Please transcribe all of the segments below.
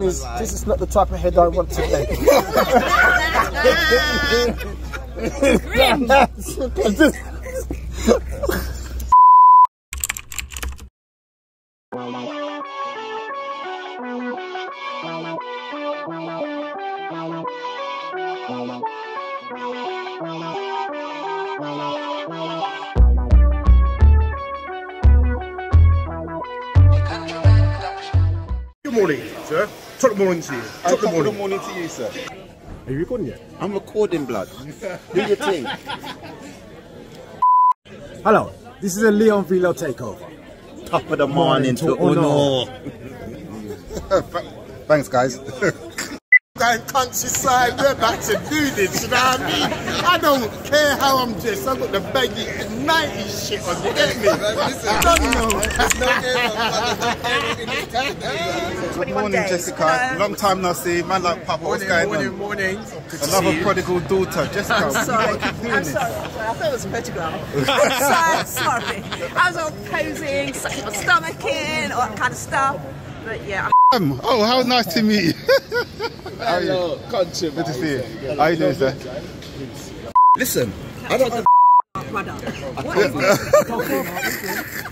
Is, this is not the type of head I want to make. sir. Top morning to you. Top Good morning. morning to you, sir. Are you recording yet? I'm recording, blood. Do your thing. Hello, this is a Leon Velo takeover. Top of the morning to Uno. Thanks, guys. Going countryside, we're about to do this, you know what I mean? I don't care how I'm dressed, I've got the baggy 90s shit on, you get? I don't know. Good morning, Jessica. Long time no see. Man like Papa, what's going morning, on? morning. Good to Another prodigal daughter, Jessica. I'm sorry. What you doing I'm sorry. I'm sorry. I thought it was a photograph. so sorry. I was all posing, sucking my stomach in, all that kind of stuff. But yeah, Um, oh, how nice to meet you. how are you? Hello, country, Good to see you. How are you doing, sir? Listen, I don't. I'm brother. What is this?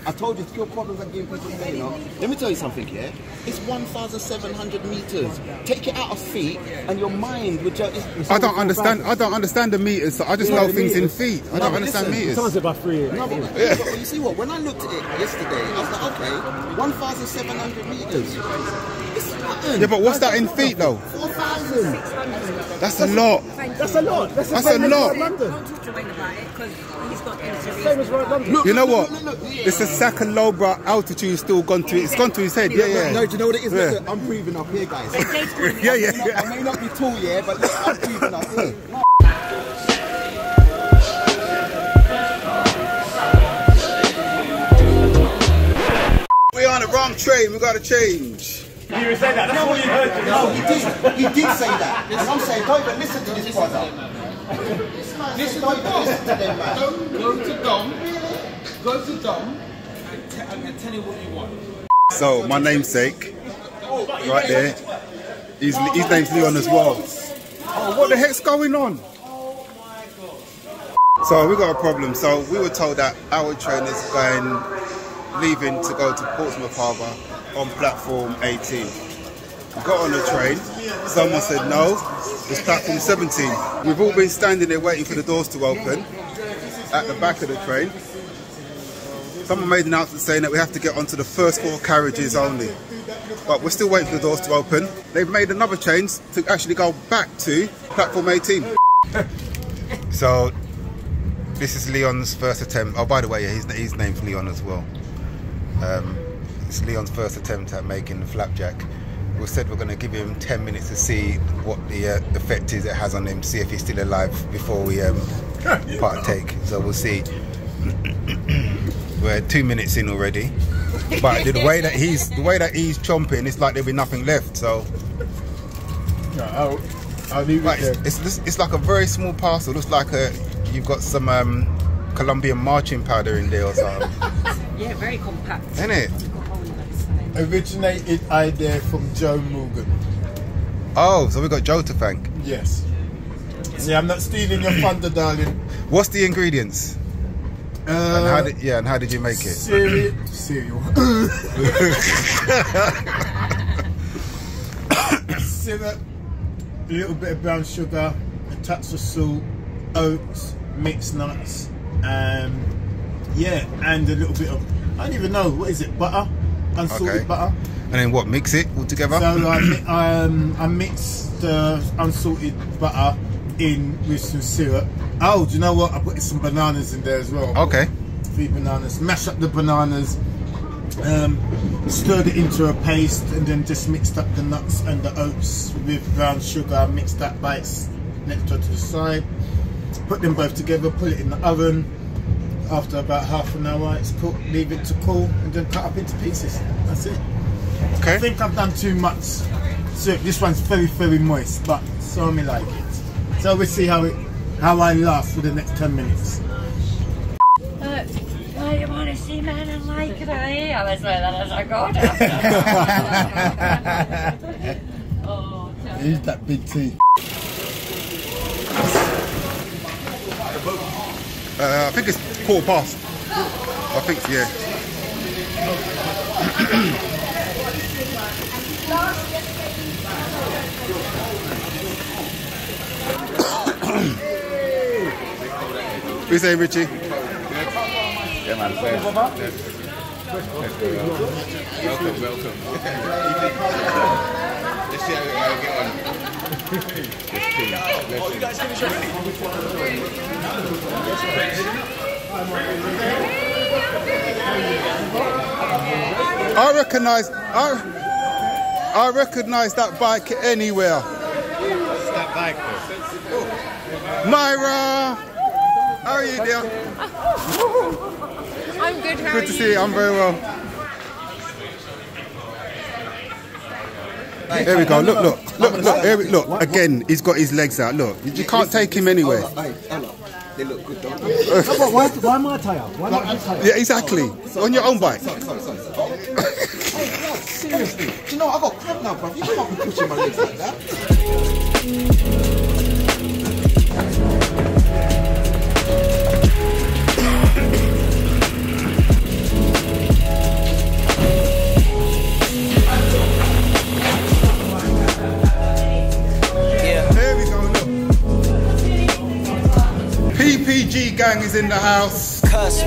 I told you, skill problems are giving people money, you know. Let me tell you something, yeah? It's 1,700 meters. Take it out of feet, and your mind would just. It's, I don't understand. I don't understand the meters. I just know things in feet. I No, don't understand listen, meters. Someone's about three. No, but, yeah. but you see what? When I looked at it yesterday, I was like, okay, 1,700 meters. It's nothing. Yeah, but what's that in feet though? 4,000. That's a lot. That's a lot. That's, That's a lot. Don't talk to Wayne about it because he's got injuries. Same as right London. You know what? It's a second low brow altitude still gone to. It's gone to his head. Yeah, yeah. No, do you know what it is? Yeah. Look, I'm breathing up here, guys. Yeah, yeah, I yeah. may not be tall, yeah, but look, I'm breathing up here. We're on the wrong train. We got to change. No, he did. He did say that. And I'm saying, don't even listen to this brother. Listen, don't even listen to them, man. Go to Dom. Go to Dom and, and tell him what you want. So my namesake, right there. His, his name's Leon as well. Oh, what the heck's going on? So we got a problem. So we were told that our train is going, leaving to go to Portsmouth Harbour on platform 18. We got on the train. Someone said no, it's platform 17. We've all been standing there waiting for the doors to open at the back of the train. Someone made an announcement saying that we have to get onto the first four carriages only. But we're still waiting for the doors to open. They've made another change to actually go back to platform 18. so this is Leon's first attempt. Oh, by the way, his, his name's Leon as well. Um, it's Leon's first attempt at making the flapjack. We said we're going to give him 10 minutes to see what the uh, effect is it has on him, see if he's still alive before we um, partake. So we'll see. We're two minutes in already, but the way that he's the way that he's chomping, it's like there'll be nothing left. So I'll, I'll leave Right, it there. it's, it's, it's like a very small parcel. It Looks like a you've got some um, Colombian marching powder in there or something, Yeah, very compact. isn't it? Originated idea from Joe Morgan. Oh, so we got Joe to thank. Yes. Yeah, I'm not stealing your thunder, darling. What's the ingredients? and how Uh, did yeah? And how did you make it? cereal. Cereal. Syrup, a little bit of brown sugar, a touch of salt, oats, mixed nuts, um, yeah, and a little bit of I don't even know what is it, butter, unsalted Okay. butter. And then what? Mix it all together. So I, mi- um, I mixed the unsalted butter in with some syrup. Oh, do you know what? I put some bananas in there as well. okay. Three bananas. Mash up the bananas. Um, stirred it into a paste and then just mixed up the nuts and the oats with brown sugar. Mixed that by its next to the side. Put them both together. Put it in the oven. After about half an hour, it's cooked. Leave it to cool and then cut up into pieces. That's it. Okay. I think I've done too much syrup. This one's very, very moist, but so me like it. So we'll see how it, how I last for the next 10 minutes. Uh, oh, you want to see man and like it? I was like, that is a god. He's that big T. Uh, I think it's quarter past. I think, yeah. We say Richie. Yeah, man. Welcome, welcome. Let's see how we get on. I recognise I, I recognise that bike anywhere. That bike. Myra! How are you, dear? I'm good. How are Good to see you. I'm very well. Here we go. Look, look, look, look. Here we, look. Again, he's got his legs out. Look, you can't take him anywhere. They look good, don't Why, why, why my tyre? Why not your tyre? Yeah, exactly. On your own bike. Sorry, sorry, sorry. sorry. Seriously. Do you know, I got cramp now, bro. You can't be pushing my legs like that. PPG gang is in the house. cuss.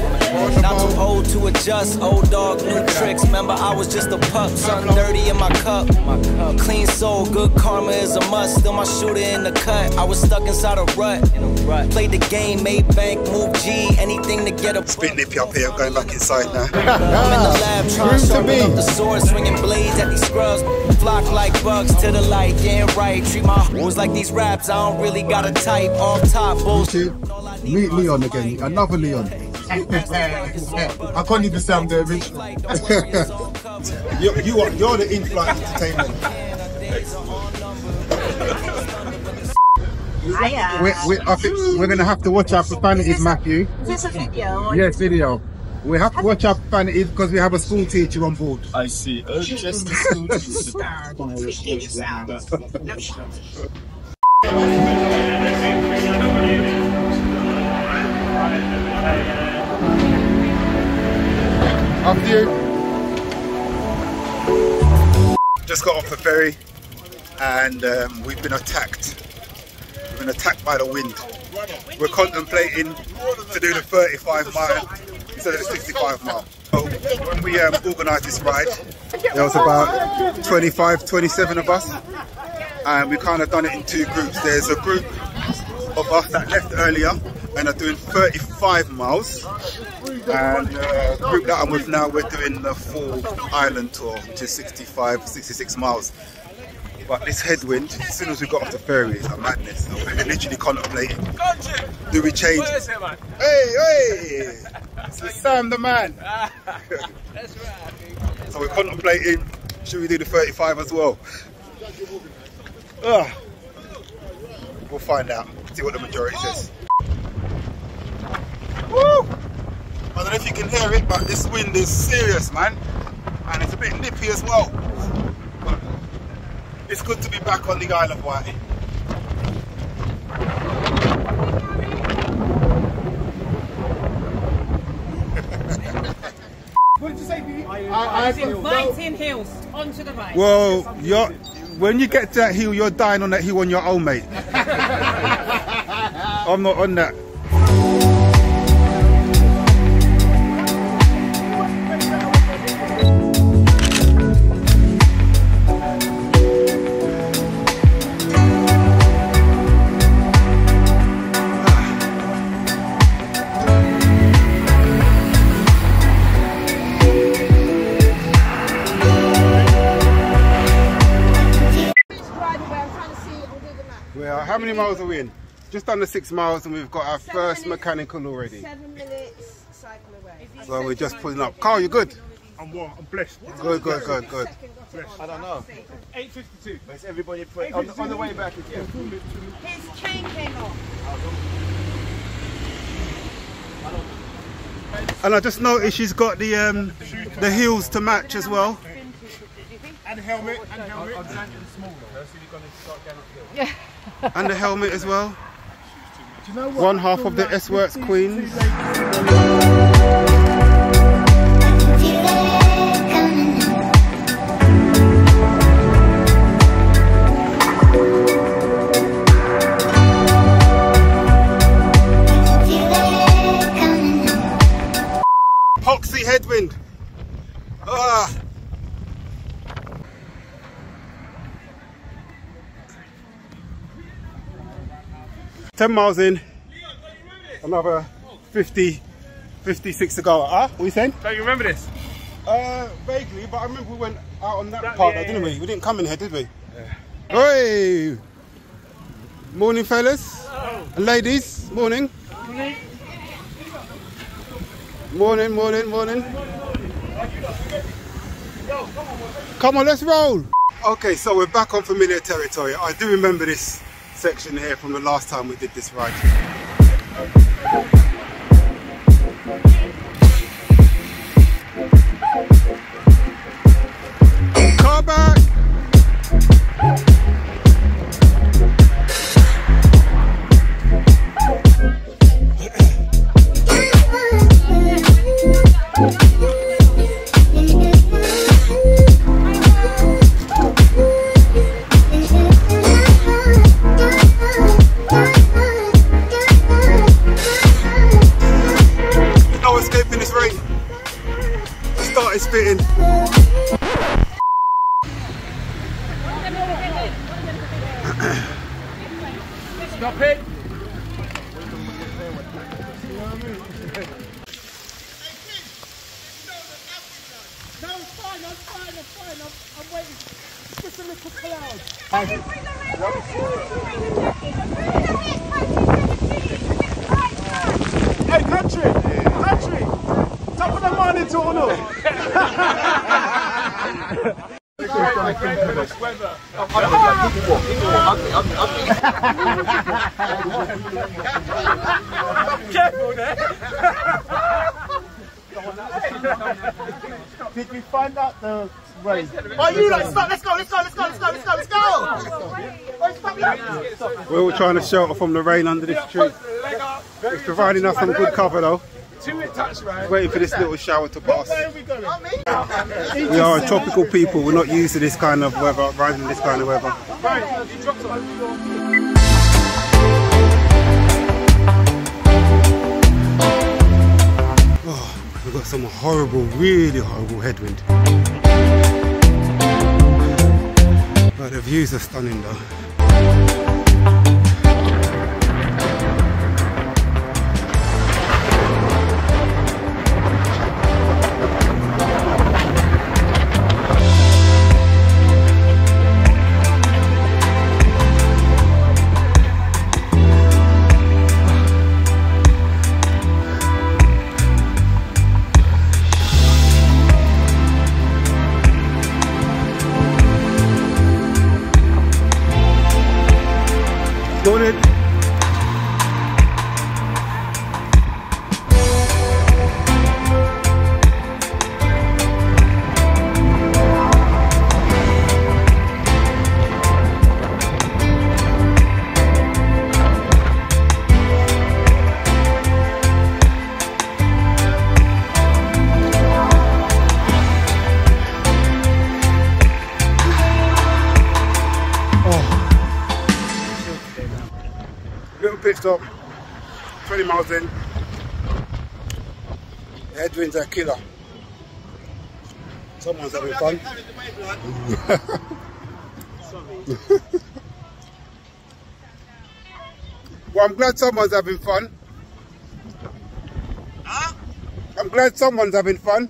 Not too old to adjust. Old dog, new tricks. Remember, I was just a pup. Something dirty in my cup. my Clean soul, good karma is a must. Still my shooter in the cut. I was stuck inside a rut. In a rut. Played the game, made bank, move G. Anything to get a It's a bit nippy up here. I'm going back inside now. I'm in the lab trying to to sharpen be. up the sword, swinging blades at these scrubs. Flock like bugs to the light, getting right. Treat my hoes like these raps. I don't really got a type. Off top, bullshit. Meet Leon again. Another Leon. I can't even say I'm the original. You, you are, you're the in-flight entertainment. Hiya. we, we, I think we're going to have to watch our profanities, Matthew. Is this a video? Yes, video. We have to watch our profanities because we have a school teacher on board. I see. Oh, just the You. Just got off the ferry and um, we've been attacked. We've been attacked by the wind. We're contemplating to do the 35 mile instead of the 65 mile. So when we um, organised this ride, there was about 25, 27 of us and we kind of done it in two groups. There's a group of us that left earlier and are doing 35 miles and uh, the group that I'm with now, we're doing the full island tour, which is 65, 66 miles. But this headwind, as soon as we got off the ferry, it's a madness. We're literally contemplating. Do we change? Hey, hey! It's Sam the man. so we're contemplating, should we do the 35 as well? Ah. We'll find out, see what the majority says. Woo! I don't know if you can hear it, but this wind is serious, man. And it's a bit nippy as well. But it's good to be back on the Isle of Wight. What did you say? You, I, I, Inviting hills onto the right. Well, you're, when you get to that hill, you're dying on that hill on your own, mate. I'm not on that. Well, how many miles are we in? Just under six miles, and we've got our first mechanical already. Seven minutes cycle away. So we're just pulling up. Carl, you good? I'm what? I'm blessed. Good, good, good, good. I don't know. 852. It's everybody pray. On, on the way back again. His chain came off. And I just noticed she's got the um, the heels to match as well. And helmet, and helmet. Yeah. And the helmet as well. Do you know? One half of the S Works these Queens. 10 miles in, another 50, 56 to go. Ah, huh? what are you saying? Don't you remember this? Uh, vaguely, but I remember we went out on that, that part, yeah, though, didn't yeah. we? We didn't come in here, did we? Yeah. Hey! Morning, fellas. And ladies, morning. Morning. Morning, morning, morning. Come on, let's roll. Okay, so we're back on familiar territory. I do remember this section here from the last time we did this ride. Fine, I'm fine, I'm fine, I'm, I'm waiting. Just a little cloud. Hey, country! Country! Top of the morning to all Careful there. Did we find out the rain? Oh, you like stop? Let's go. Let's go. Let's go. Let's go. Let's go. Let's go. Oh, stop that. We're all trying to shelter from the rain under this tree. It's providing us some good cover though. Two it touch, right? Waiting for this little shower to pass. Where are we going? We are a tropical people. We're not used to this kind of weather, riding this kind of weather. Got some horrible, really horrible headwind. But the views are stunning though. Well, I'm glad someone's having fun. I'm glad someone's having fun.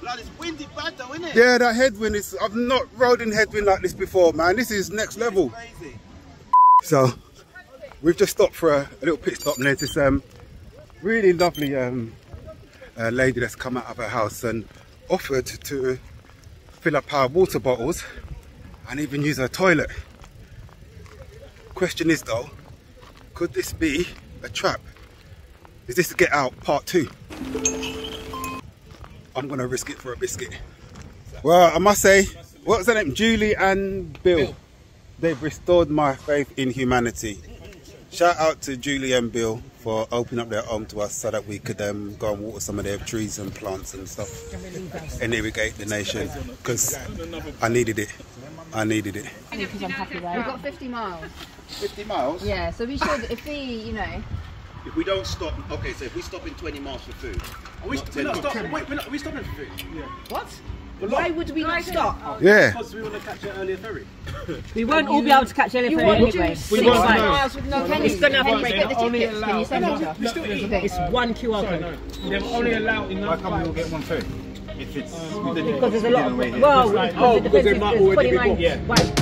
Blood, it's windy bad though, isn't it? Yeah, that headwind is. I've not rode in headwind like this before, man. This is next level. Crazy. So we've just stopped for a, a little pit stop and there's this um, really lovely um, uh, lady that's come out of her house and offered to fill up our water bottles and even use her toilet. Question is though, could this be a trap? Is this to Get Out Part 2? I'm gonna risk it for a biscuit. Well, I must say, what's was her name? Julie and Bill. They've restored my faith in humanity. Shout out to Julie and Bill for opening up their home to us so that we could um, go and water some of their trees and plants and stuff and irrigate the nation because I needed it. I needed it. Because I'm happy there. We've got 50 miles. 50 miles? Yeah, so we should, if we, you know, If we don't stop, okay, so if we stop in 20 miles for food. Are we, not we're not miles. stopping. Wait, we're not, are we stopping for food? Yeah. What? Why would we not stop? Yeah. Because we want to catch an earlier ferry. We won't all be able to catch elephant You want to anyway. do Six six miles. miles with no pennies? It's gonna have Penny to break, break get the tickets. Can you send it? We still eat. It's one QR Sorry, code. They're only allowed enough. Why can't we all get one too? If it's Because there's a lot of way here. well, Oh, it because depends they might already be 29 booked,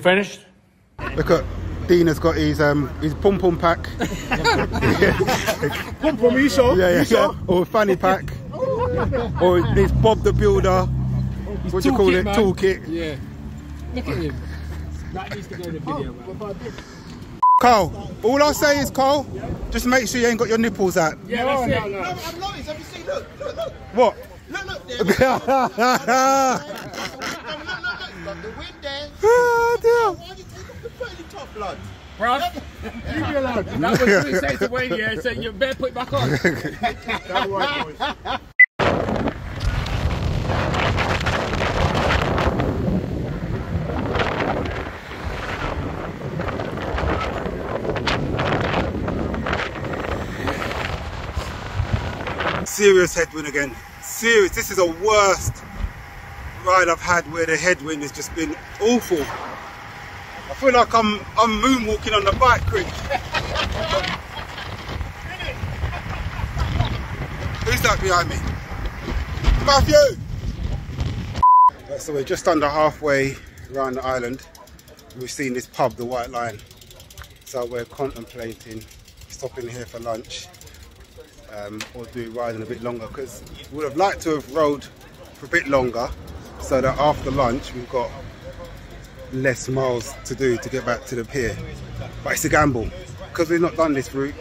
finished? Look at Dean has got his um his pom pom pack. Pum pum, you sure? Yeah, yeah, yeah. Or fanny pack. or this Bob the Builder. What do you call toolkit, it? man. Toolkit. Yeah. Look at him. That needs to go in the video, man. Carl, all I'll say is, Carl, just make sure you ain't got your nipples out. Yeah, that's it. I've noticed, have you seen? Look, look, look. What? Look, look, there. Look, look, look, look. Got the wind there. the leave me alone. That was yeah. Said, you better put it back on. Right, boys. Serious headwind again. Serious. This is the worst ride I've had where the headwind has just been awful. I feel like I'm I'm moonwalking on the bike, Chris. Who's that behind me? Matthew! So we're just under halfway around the island. We've seen this pub, the White Lion. So we're contemplating stopping here for lunch um, or do riding a bit longer because we would have liked to have rode for a bit longer so that after lunch we've got less miles to do to get back to the pier. But it's a gamble because we've not done this route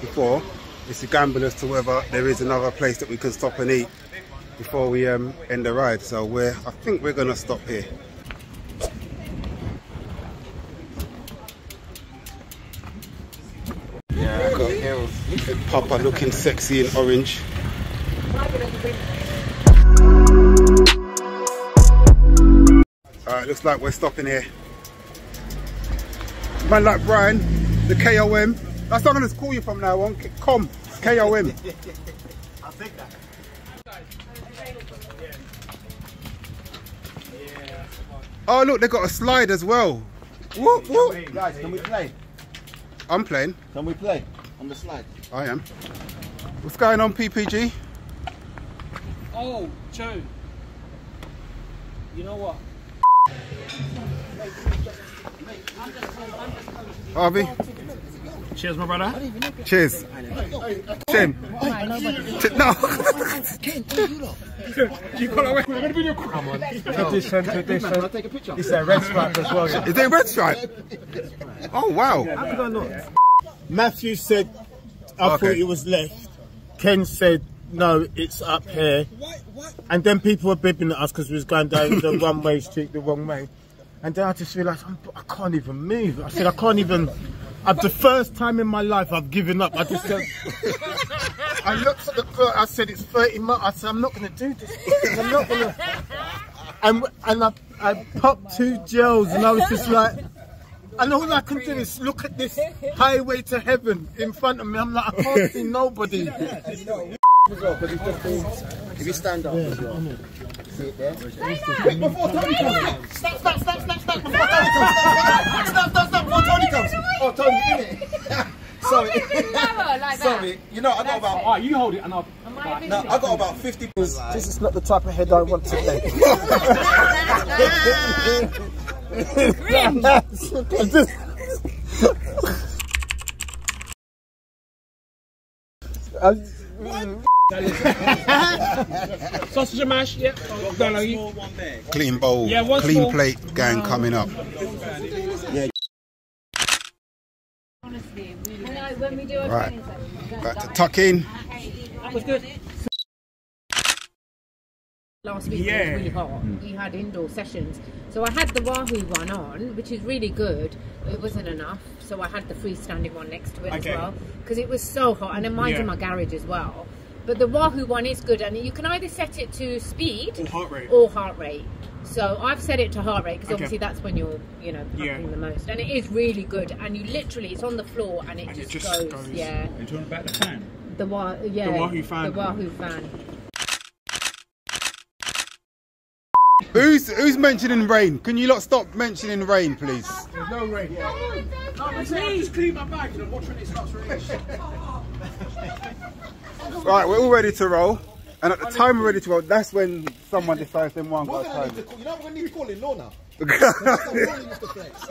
before. It's a gamble as to whether there is another place that we can stop and eat before we um, end the ride. So we're, I think we're to stop here. Yeah, Got hills. Papa looking sexy in orange. Alright, looks like we're stopping here. Man like Brian, the KOM. That's what I'm gonna call you from now on. K- Com, KOM. I'll take that. Oh look, they got a slide as well. Whoop, whoop. Guys, can we play? I'm playing. Can we play on the slide? I am. What's going on, PPG? Oh, Joe. You know what? Harvey? Cheers, my brother. Cheers. Tim. Tim- No. You got away. We're gonna be your Come on. Tradition, tradition. Can I take a picture? It's a red stripe as well. Yeah. Is there a red stripe? Oh wow. How could I not? Matthew said, I Okay. thought it was left. Ken said, no, it's up here. And then people were bibbing at us because we was going down the one way street the wrong way. And then I just realised I can't even move. I said, I can't even. I've the first time in my life I've given up. I just said, I looked at the clock. I said it's 30 miles. I said I'm not going to do this. I'm not going to. And and I, I popped two gels and I was just like, and all I can do is look at this highway to heaven in front of me. I'm like, I can't see nobody. As well, because it's just been, if you stand up as well. See it there? Quick, before Tony comes. Stop, stop, stop, stop, stop, before Tony comes. Stop, stop, stop, stop, before Tony comes. Oh, Tony, in it. Sorry. like that. Sorry. You know, I know about. Alright, you hold it and I'll. bike. No, I got about 50. This is not the type of head I want to make. Sausage and mash, yeah. Go on, you. Clean bowl, Yeah, one clean small. plate gang coming up. when we do our Right. training Back to tuck in. Was good. last week Yeah. it was really hot. Hmm. We had indoor sessions. So I had the Wahoo one on, which is really good. It wasn't enough. So I had the freestanding one next to it Okay. as well. Because it was so hot. And then mine's in my garage as well. But the Wahoo one is good. And you can either set it to speed Or heart rate. or heart rate. So I've set it to heart rate because Okay. obviously that's when you're, you know, pumping Yeah. the most. And it is really good. And you literally, it's on the floor and it, And it just, just goes. goes. Yeah. Are you talking about the fan? The Wah, yeah. Wahoo fan. The Wahoo fan. Who's who's mentioning rain? Can you lot stop mentioning rain, please? There's no rain. Yeah. I'm just clean my bag and I'm watching it starts raining. Right, we're all ready to roll. And at the time we're ready to roll, that's when someone decides them one We're goes gonna home. to call, you know what we need to call it Lorna? Lorna used to flex.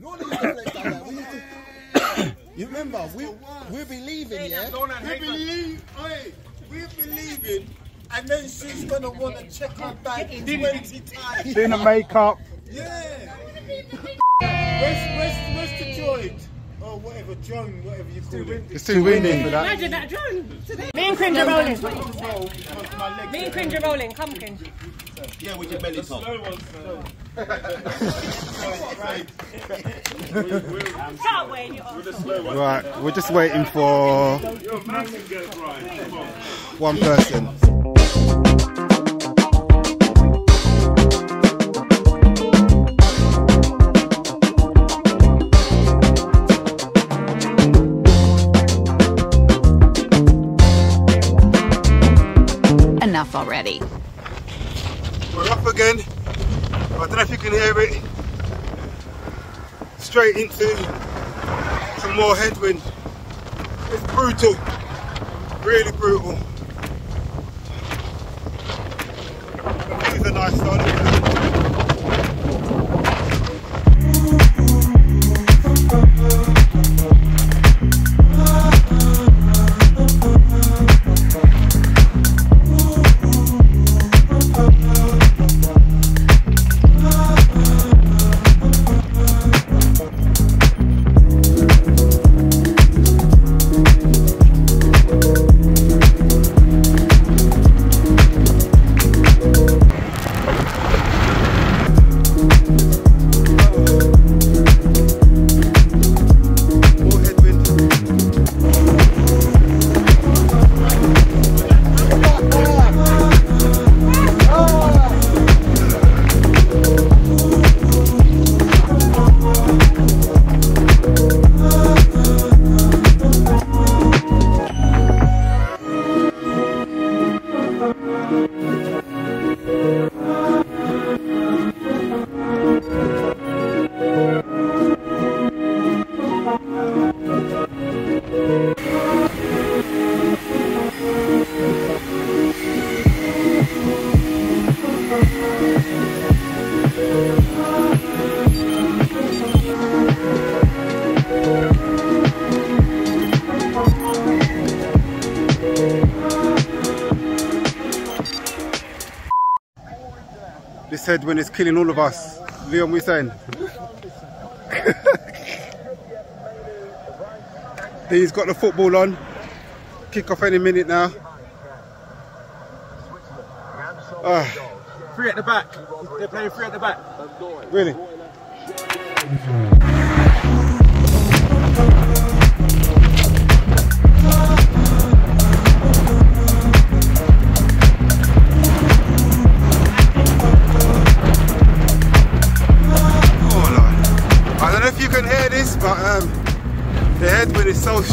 Lorna used to flex like that. We used to, you remember, we, we'll be leaving, yeah? We believe, hey, we're believing, and then she's gonna want to check her bag 20 times. Doing the makeup. Yeah. Where's, where's, where's the joint? Oh, whatever, drone, whatever you call it. It's too windy for that. Imagine that drone. Me and Cringe are rolling. Me and Cringe are rolling. Come, Cringe. Yeah, with your belly top. Start weighing you off. Right, we're just waiting for one person. Enough already. We're up again. I don't know if you can hear it. Straight into some more headwind. It's brutal. Really brutal. These are nice though. Headwind is killing all of us. Leon, what you saying? He's got the football on. Kick off any minute now. Ah, Three at the back. They're playing three at the back. really?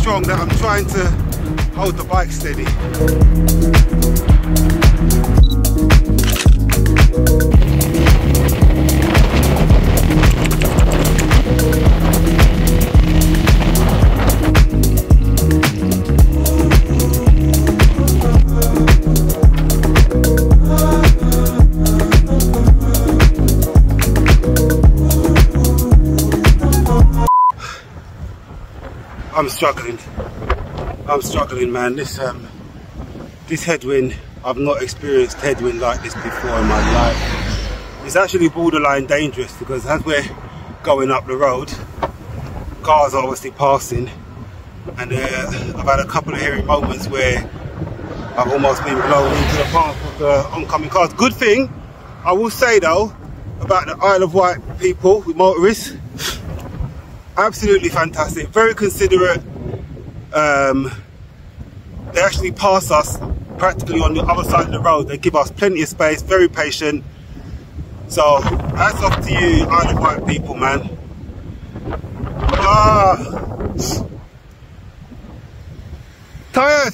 Strong that I'm trying to hold the bike steady. I'm struggling. I'm struggling, man. This um, this headwind, I've not experienced headwind like this before in my life. It's actually borderline dangerous because as we're going up the road, cars are obviously passing, and uh, I've had a couple of hairy moments where I've almost been blown into the path of the oncoming cars. Good thing, I will say though, about the Isle of Wight people, with motorists, absolutely fantastic, very considerate. Um, they actually pass us practically on the other side of the road. They give us plenty of space, very patient. So, hats off to you, Isle of Wight people, man. Ah, tired.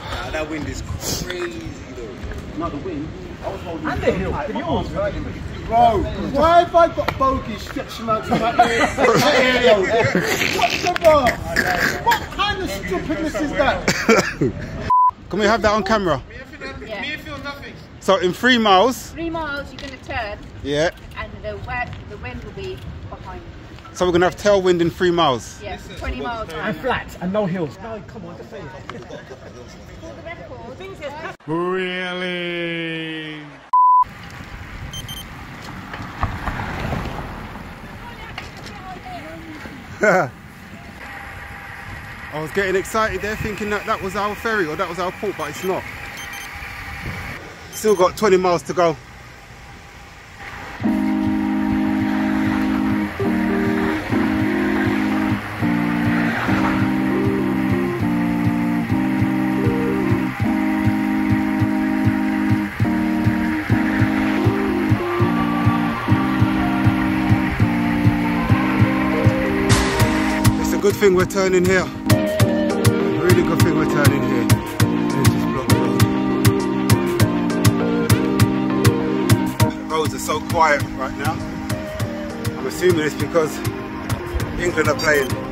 Ah, that wind is crazy though. Not the wind. I was holding And the hill. The yours, Bro, why have I got bogies stretching out to my ear? my area? What the bar? What kind of stupidness is that? Can we have that on camera? Yeah. So in three miles, Three miles, you're going to turn, yeah. and the wind, the wind will be behind you. So we're gonna have tailwind in three miles. Yeah, 20 miles. And flat and no hills. No, come on, just say it. For the record, Really? I was getting excited there thinking that that was our ferry or that was our port, but it's not. Still got 20 miles to go. Good thing we're turning here. Really good thing we're turning here. Roads are so quiet right now. I'm assuming it's because England are playing.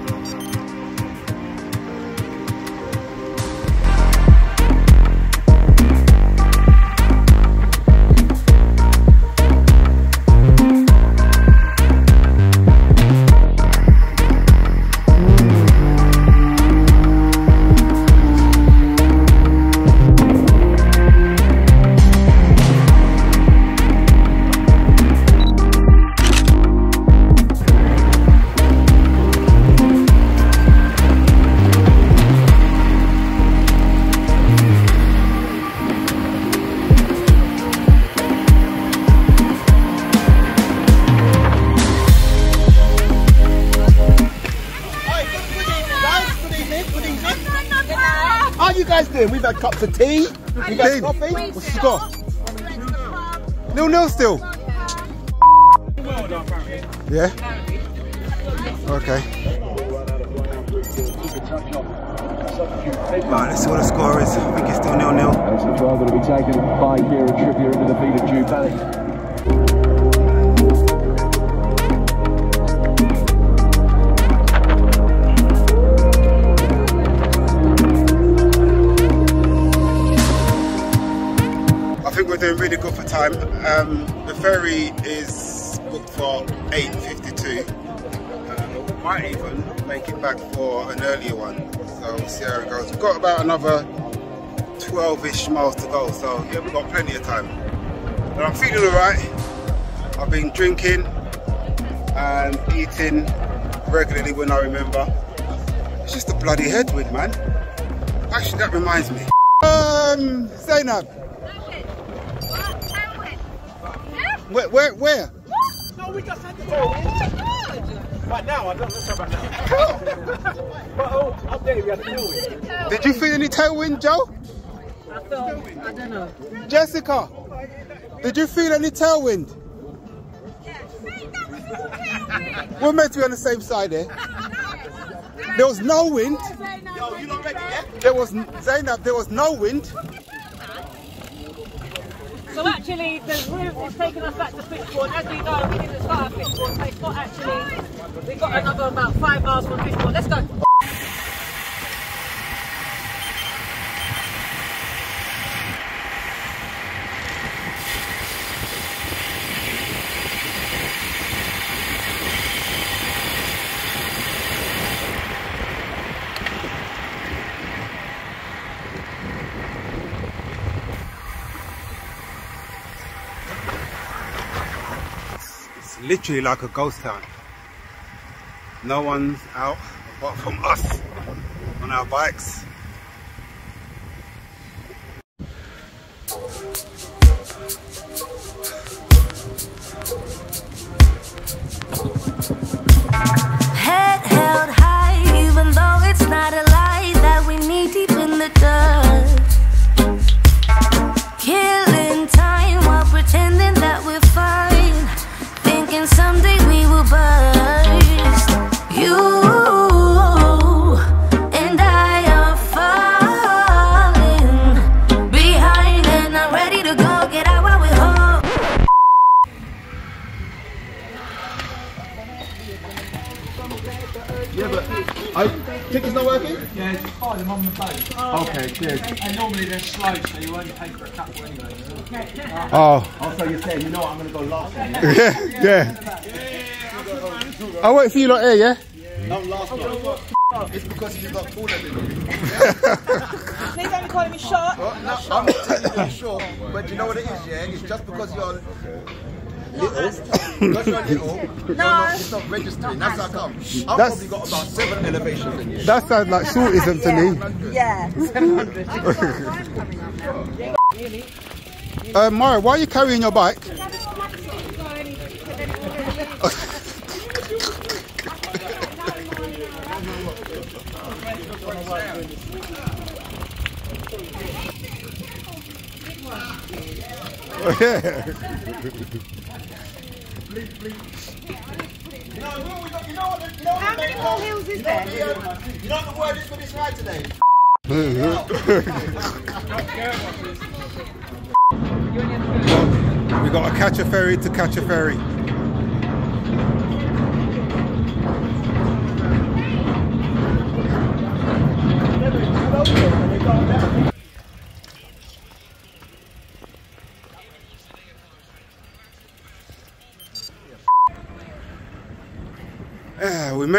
Cups of tea. We've had coffee. What's the score? Nil nil still. Yeah. Okay. Right, let's see what the score is. I think it's still nil nil. It's a try going to be taken by Kieran Trippier in the defeat of Jude Belling. Time. Um, the ferry is booked for 8.52. Uh, might even make it back for an earlier one. So we'll see how it goes. We've got about another 12-ish miles to go. So yeah, we've got plenty of time. But I'm feeling alright. I've been drinking and eating regularly when I remember. It's just a bloody headwind, man. Actually, that reminds me. Um, Zainab. Where, where, where? No, we just had to the tailwind. Right now, I don't know about now. but oh, up there we had tailwind. Did you feel any tailwind, Joe? I thought, I don't know. Jessica, did you feel any tailwind? We're meant to be on the same side here. There was no wind. There was Zainab. There was no wind. So actually, the route is taking us back to Fishbourne. As we know, we didn't start at Fishbourne, so it's not actually. We've got another about five miles from Fishbourne. Let's go. Literally like a ghost town. No one's out apart from us on our bikes. Phone. And normally they're slow, so you only pay for a couple anyway. Oh. oh. oh also, you're saying, you know what, I'm going to go last one. yeah, yeah. I'll wait for you lot here, yeah? Not last one. It's because you got taller than me. Please don't be calling me short. No, I'm not telling you you're short, but you know what it is, yeah? It's just because you're you're little, you're it's not registering. That's how come. I've probably got about seven elevations than you. That sounds like shortism to me. Yeah, 700. Uh, Mara, why are you carrying your bike? How many more hills is there? You know the word is for this ride today? we got to catch a ferry to catch a ferry.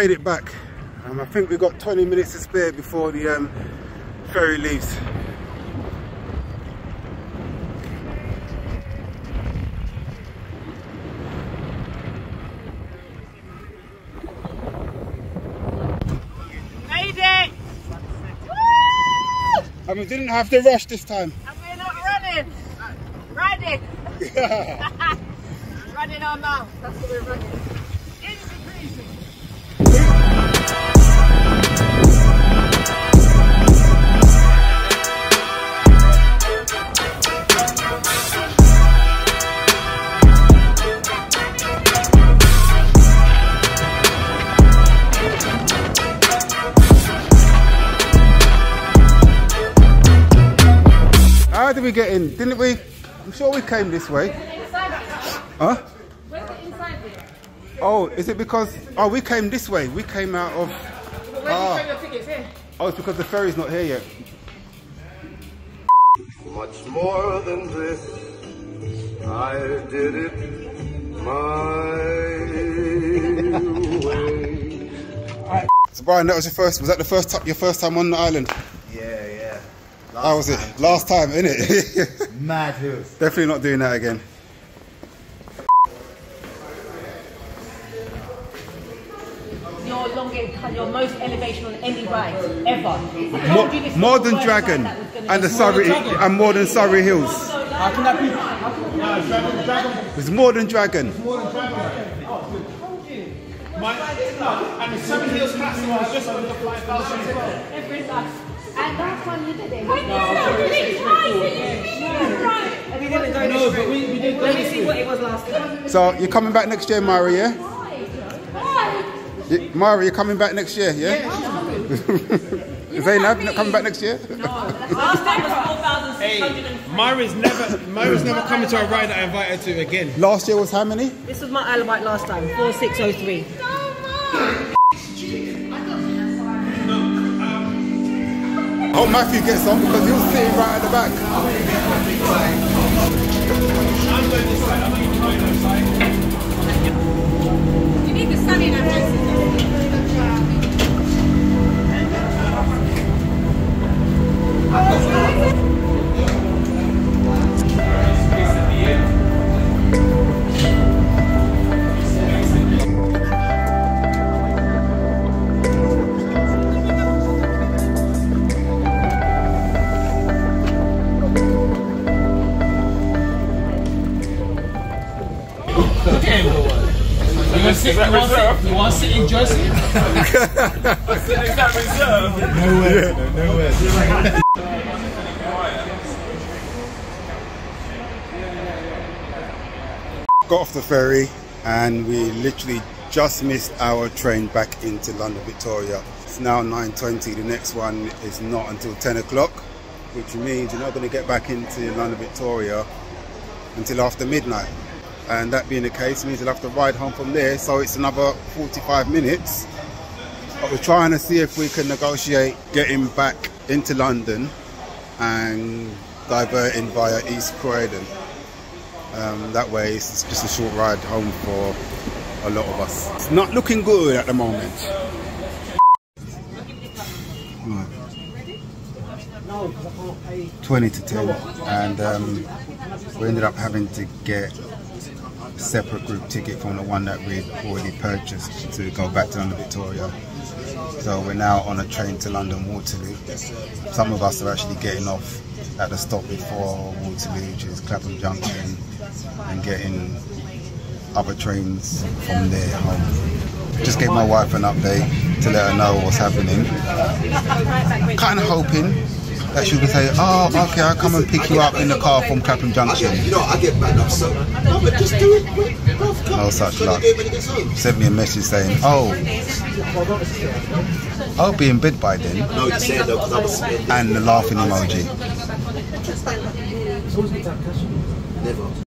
Made it back. Um, I think we've got 20 minutes to spare before the um, ferry leaves. Made it! And we didn't have to rush this time. And we're not running. Riding. running our mouth. That's what we're running. Get in? Didn't we? I'm sure we came this way. Huh? Where's the inside bit? Oh, is it because? Oh, we came this way. We came out of. Where Ah. show your tickets here? Oh, it's because the ferry's not here yet. Much more than this, I did it my way. So Brian, that was your first. Was that the first time? Your first time on the island? Yeah, yeah. How was it? Last time, innit? Mad hills. Definitely not doing that again. Your longest, your most elevation on any ride ever. More, told you this more than Dragon ride that was gonna and the be- Surrey and more than Surrey Hills. How can that be? No, Dragon, Dragon. It's more than Dragon. More than Dragon. My, and the Seven Hills Classic was just over 5,000 as well. And last one you did it. We didn't go No, but we- we did Let me see what it was last time. So you're coming back next year, Mari, yeah? Y- Mari, you're coming back next year, yeah? Zainab, not coming back next year? Last time was 4,600. Myra's never, Myra's never coming to a ride that I invited to again. Last year was how many? This was my Isle of Wight last time, 4603. Hope Matthew gets on because he was sitting right at the back. You need the sun in our faces. Sit, Is that you want to reserved? sit, you want to sit in Jersey? That reserved? No way, no way. Got off the ferry and we literally just missed our train back into London Victoria. It's now 9.20, the next one is not until 10 o'clock, which means you're not going to get back into London Victoria until after midnight. And that being the case means you'll have to ride home from there, so it's another 45 minutes. But we're trying to see if we can negotiate getting back into London and diverting via East Croydon. Um, that way it's just a short ride home for a lot of us. It's not looking good at the moment. Right. 20 to 10 and um, we ended up having to get separate group ticket from the one that we'd already purchased to go back to London Victoria. So we're now on a train to London Waterloo. Some of us are actually getting off at the stop before Waterloo, which is Clapham Junction, and getting other trains from there home. Just gave my wife an update to let her know what's happening. Kind of hoping that she would say, oh, okay, I'll come and pick you up in the car from Clapham Junction. You know, I get back up, so no, but just do it come No such luck. do it when he gets home. Sent me a message saying, oh, I'll be in bed by then. No, you said though, because I was. And the laughing emoji. Never.